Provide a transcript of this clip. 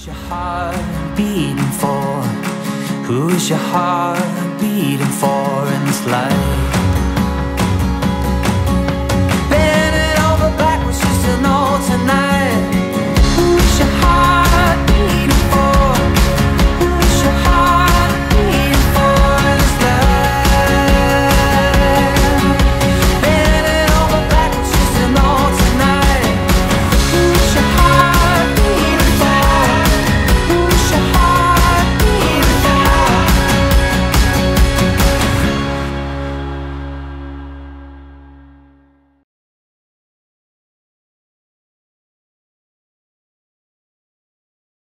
Who's your heart beating for? Who's your heart beating for in this life?